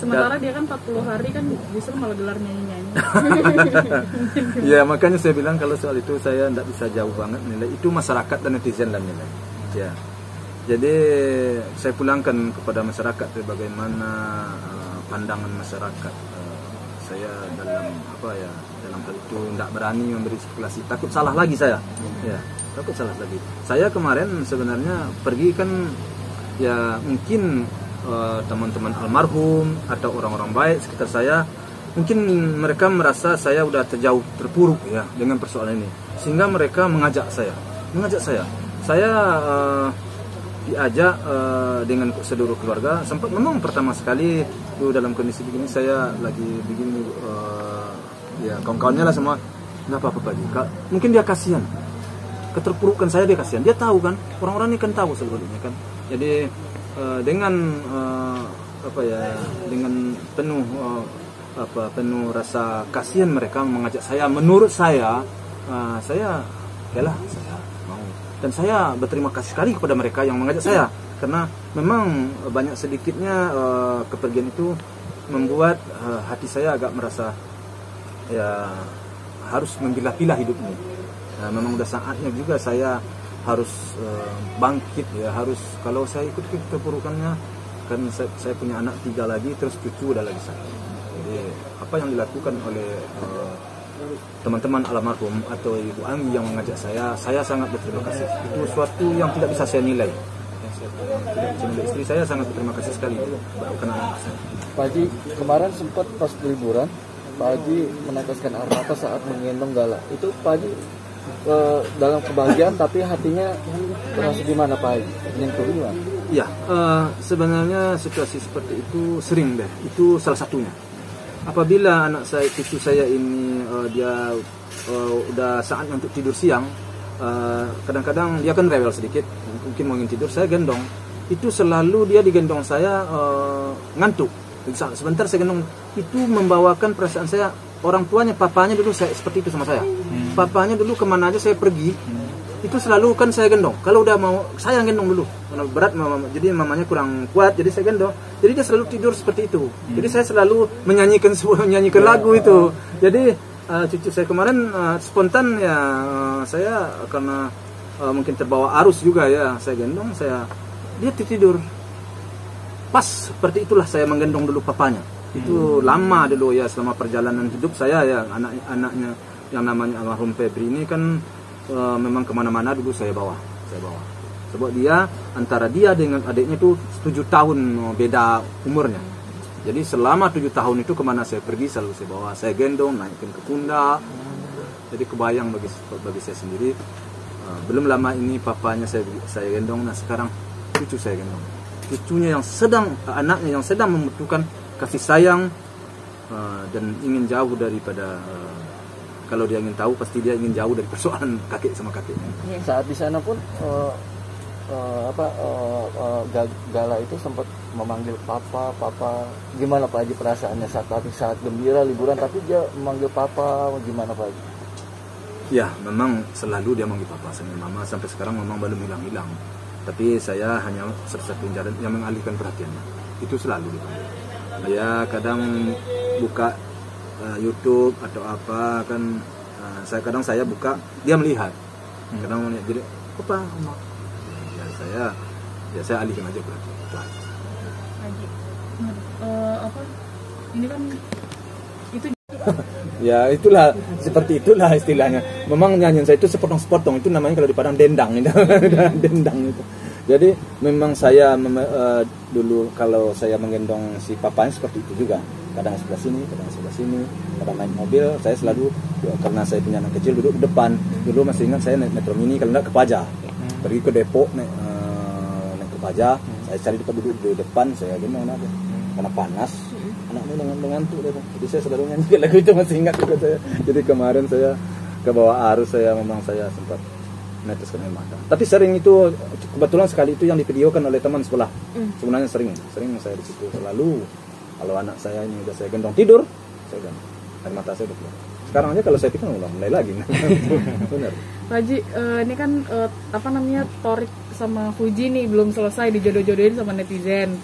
Sementara dia kan 40 hari kan justru malah gelar nyanyi-nyanyi. ya makanya saya bilang kalau soal itu saya tidak bisa jauh banget nilai itu masyarakat dan netizen dan nilai ya jadi saya pulangkan kepada masyarakat bagaimana uh, pandangan masyarakat. Uh, saya dalam apa ya dalam hal itu tidak berani memberi spekulasi. Takut salah lagi saya. Ya takut salah lagi. Saya kemarin sebenarnya pergi kan ya mungkin uh, teman-teman almarhum atau orang-orang baik sekitar saya mungkin mereka merasa saya udah terjauh terpuruk ya dengan persoalan ini. Sehingga mereka mengajak saya mengajak saya. Saya uh, diajak uh, dengan seluruh keluarga. Sempat memang pertama sekali tuh dalam kondisi begini saya lagi begini uh, ya kawan-kawannya lah semua. Nggak apa-apa mungkin dia kasihan. Keterpurukan saya dia kasihan. Dia tahu kan orang-orang ini kan tahu sebetulnya kan. Jadi uh, dengan uh, apa ya dengan penuh uh, apa penuh rasa kasihan mereka mengajak saya. Menurut saya uh, saya yalah saya mau. Dan saya berterima kasih sekali kepada mereka yang mengajak saya. Karena memang banyak sedikitnya uh, kepergian itu membuat uh, hati saya agak merasa ya harus memilah-pilah hidup ini. Nah, memang udah saatnya juga saya harus uh, bangkit ya harus kalau saya ikut kepurukannya kan saya, punya anak tiga lagi terus cucu udah lagi satu jadi apa yang dilakukan oleh uh, teman-teman almarhum atau Ibu Anggi yang mengajak saya, saya sangat berterima kasih. Itu suatu yang tidak bisa saya nilai. tidak istri saya sangat berterima kasih sekali bahkan anak saya. Pak Haji, kemarin sempat pas liburan, Pak Haji meneteskan air mata saat menggendong Gala. Itu Pak ke dalam kebahagiaan tapi hatinya terasa gimana Pak? Menyentuh gimana? Ya, uh, sebenarnya situasi seperti itu sering deh. Itu salah satunya apabila anak saya cucu saya ini uh, dia uh, udah saatnya untuk tidur siang kadang-kadang dia kan rewel sedikit mungkin mau ingin tidur saya gendong itu selalu dia digendong saya uh, sebentar saya gendong. Itu membawakan perasaan saya orang tuanya papanya dulu saya seperti itu sama saya. Hmm. papanya dulu ke mana aja saya pergi hmm. itu selalu kan saya gendong. Kalau udah mau saya gendong dulu. Karena berat mama, jadi mamanya kurang kuat jadi saya gendong. Jadi dia selalu tidur seperti itu. Hmm. jadi saya selalu menyanyikan menyanyikan lagu itu. Jadi uh, cucu saya kemarin uh, spontan ya uh, saya karena uh, mungkin terbawa arus juga ya. Saya gendong saya dia tidur pas seperti itulah saya menggendong dulu papanya. Itu hmm. lama dulu ya selama perjalanan hidup saya ya anak anaknya yang namanya almarhum Febri ini kan uh, memang ke mana-mana dulu saya bawa saya bawa. Sebab dia antara dia dengan adiknya itu tujuh tahun eh, beda umurnya. Jadi selama tujuh tahun itu ke mana saya pergi selalu saya bawa saya gendong naikin ke pundak. Jadi kebayang bagi bagi saya sendiri uh, belum lama ini papanya saya saya gendong nah sekarang cucu saya gendong cucunya yang sedang anaknya yang sedang membutuhkan kasih sayang uh, dan ingin jauh daripada uh, kalau dia ingin tahu pasti dia ingin jauh dari persoalan kakek sama kakeknya. Iya. Saat di sana pun uh, uh, apa uh, uh, Gala itu sempat memanggil papa, papa. Gimana Pak Haji perasaannya saat tapi saat gembira liburan tapi dia memanggil papa, gimana Pak Haji? Ya, memang selalu dia manggil papa sama mama sampai sekarang memang belum hilang-hilang. Tapi saya hanya satu-satu jalan yang mengalihkan perhatiannya. Itu selalu dipanggil. Dia kadang buka uh, YouTube atau apa kan uh, saya kadang saya buka dia melihat hmm. kadang melihat jadi apa ya saya ya saya alihkan aja berarti uh, apa ini kan ya itulah seperti itulah istilahnya memang nyanyian saya itu sepotong-sepotong itu namanya kalau di Padang dendang dendang itu jadi memang saya mem uh, dulu kalau saya menggendong si papanya seperti itu juga kadang sebelah sini kadang sebelah sini kadang naik mobil saya selalu ya, karena saya punya anak kecil duduk di depan dulu masih ingat saya naik metro mini kalau enggak ke Paja hmm. pergi ke Depok naik, uh, naik ke Paja hmm. saya cari tempat duduk di depan saya hmm. karena panas hmm. anaknya dengan mengantuk deh jadi saya selalu nyanyi lagu itu masih ingat juga saya. Jadi kemarin saya ke bawah arus saya memang saya sempat meneteskan air mata. Tapi sering itu kebetulan sekali itu yang divideokan oleh teman sekolah mm. sebenarnya sering sering saya di situ. Selalu kalau anak saya ini udah saya gendong tidur saya gendong air mata saya udah keluar sekarang aja kalau saya pikir udah mulai lagi. Benar. Haji uh, ini kan uh, apa namanya Torik sama Fuji nih belum selesai dijodoh-jodohin sama netizen